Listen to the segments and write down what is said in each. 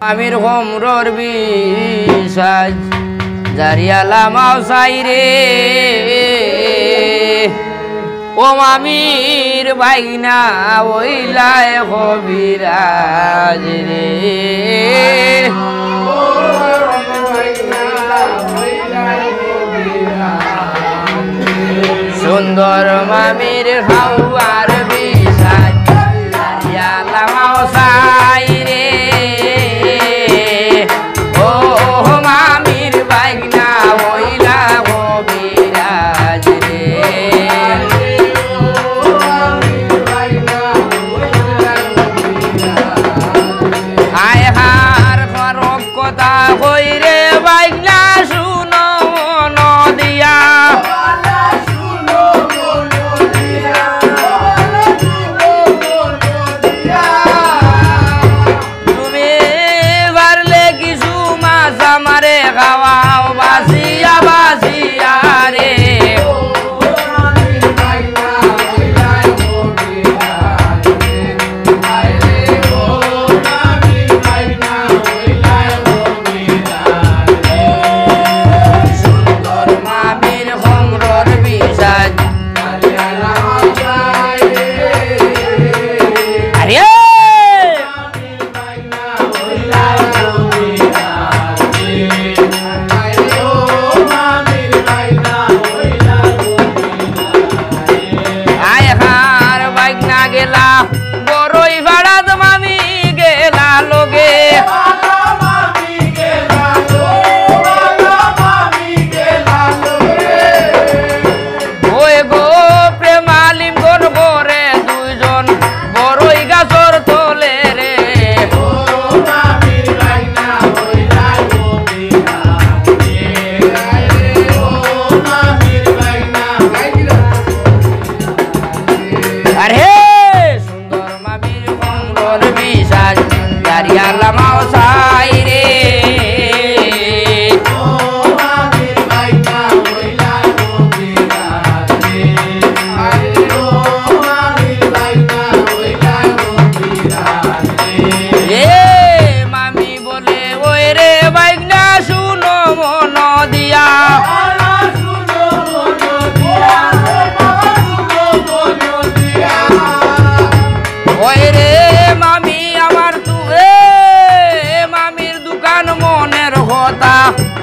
আমির হোমরর বিশাজ জারিয়ালা মাউসাই রে। ও মামির বাইনা ওইলায় হবিরাজ রে। সুন্দর মামির হাওয়ার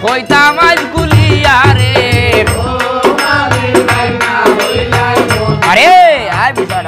হইতাম আজ গুলিয়া রে। আরে আয় বিষয়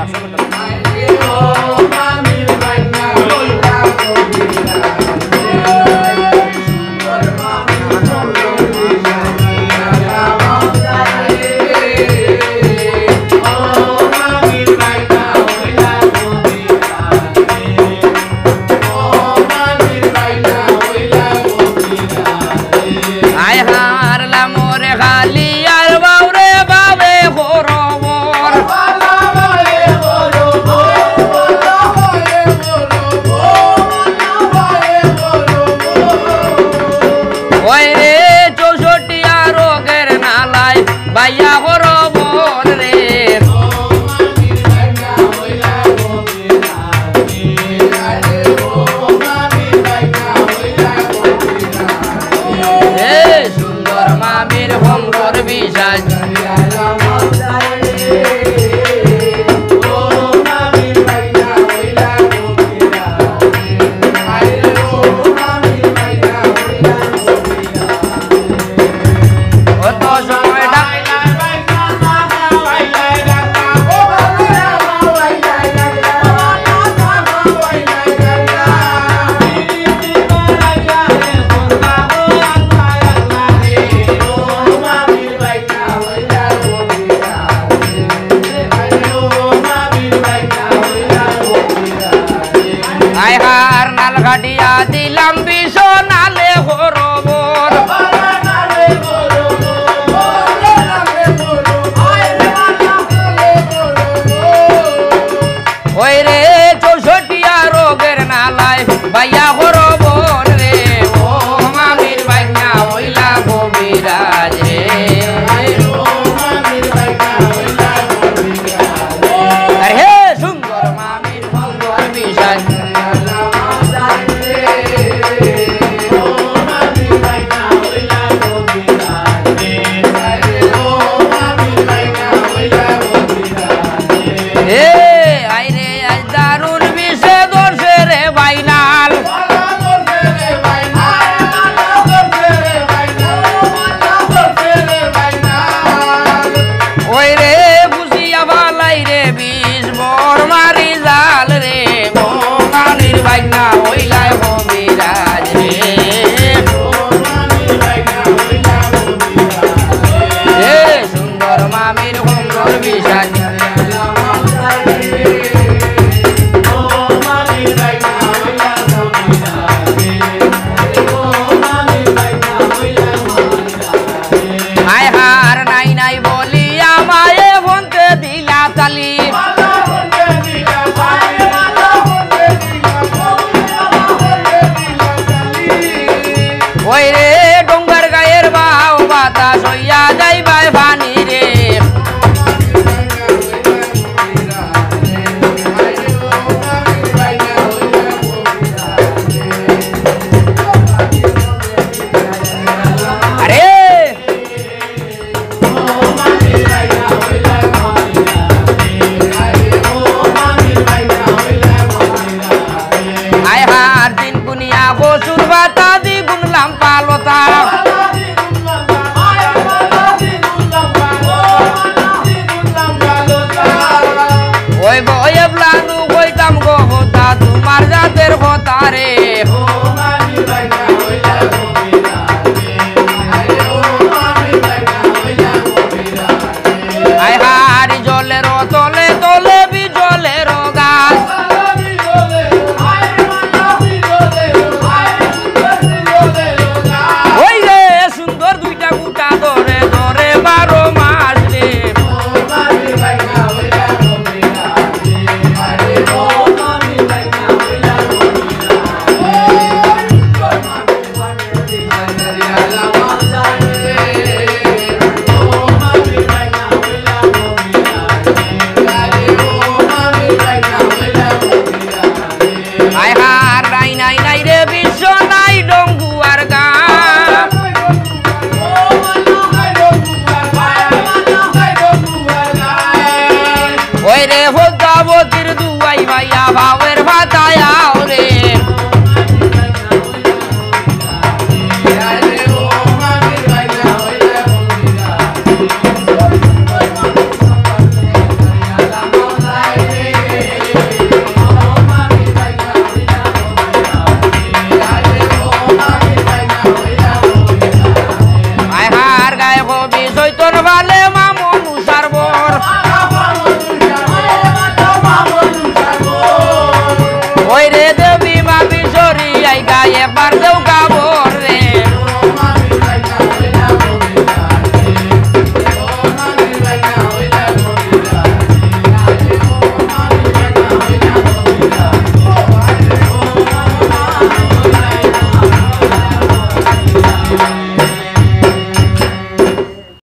কাটিয়া দিলাম বিষ নালে হর vale.